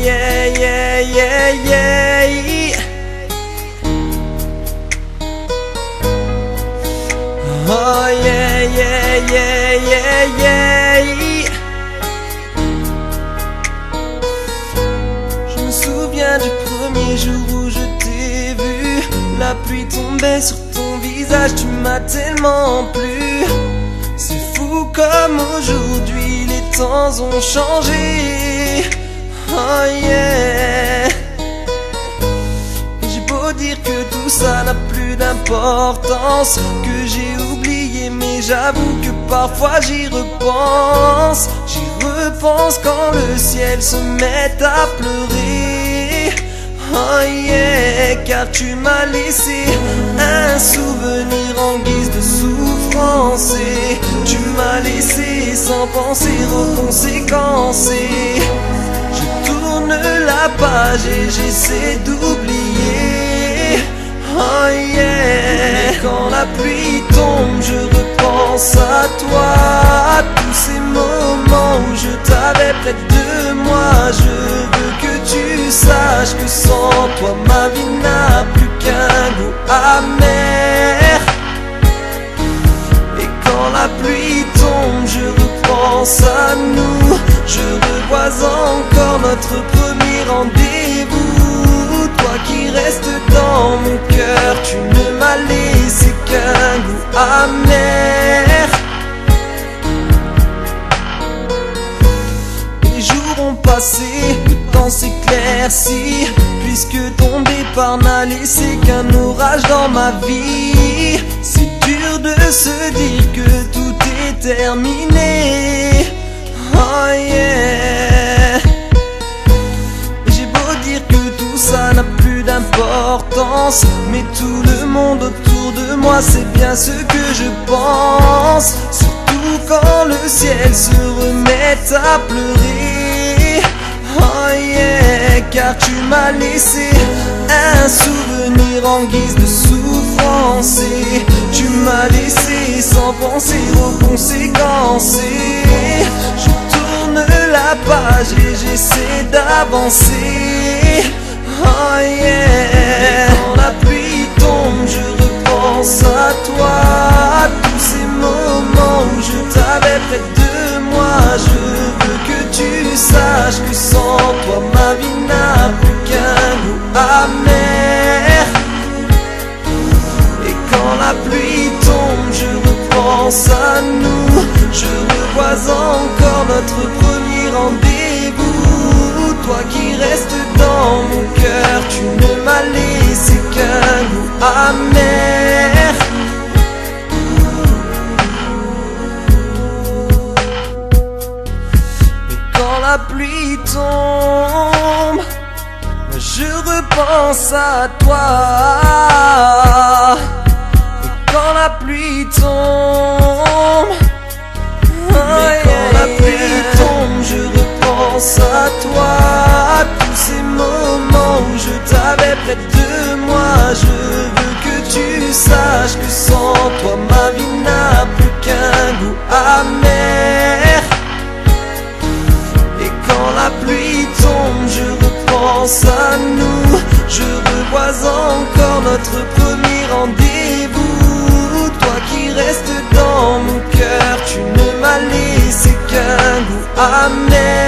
yeah, yeah, yeah, yeah. Oh. Je me souviens du premier jour où je t'ai vu. La pluie tombait sur ton visage, tu m'as tellement plu. C'est fou comme aujourd'hui les temps ont changé. Oh yeah. J'ai beau dire que tout ça n'a plus d'importance, que j'ai oublié, mais j'avoue que parfois j'y repense. J'y repense quand le ciel se met à pleurer. Oh yeah, car tu m'as laissé un souvenir en guise de souffrance. Et tu m'as laissé sans penser aux conséquences. Et page et j'essaie d'oublier. Oh yeah, quand la pluie tombe, je repense à toi. À tous ces moments où je t'avais près de moi. Je veux que tu saches que sans toi, ma vie n'a plus qu'un goût amer. Et quand la pluie tombe, je repense à nous. Je revois encore notre rendez-vous. Toi qui restes dans mon cœur, tu ne m'as laissé qu'un goût amer. Les jours ont passé, le temps s'éclaircit Puisque ton départ n'a laissé qu'un orage dans ma vie C'est dur de se dire que tout est terminé Oh yeah Mais tout le monde autour de moi c'est bien ce que je pense. Surtout quand le ciel se remet à pleurer. Oh yeah, car tu m'as laissé un souvenir en guise de souffrance. Et tu m'as laissé sans penser aux conséquences. Et je tourne la page et j'essaie d'avancer Oh yeah, quand la pluie tombe, je repense à toi. Tous ces moments où je t'avais près de moi Je veux que tu saches que sans toi ma vie n'a plus qu'un goût amer. Et quand la pluie tombe, je repense à nous. Je revois encore notre premier rendez-vous. Toi qui restes ne m'as laissé qu'un goût amer Et quand la pluie tombe, je repense à toi. Et quand la pluie tombe, Mais quand la pluie tombe, je repense à toi. À tous ces où je t'avais près de moi. Je veux que tu saches que sans toi ma vie n'a plus qu'un goût amer. Et quand la pluie tombe, je repense à nous. Je revois encore notre premier rendez-vous. Toi qui restes dans mon cœur, tu ne m'as laissé qu'un goût amer.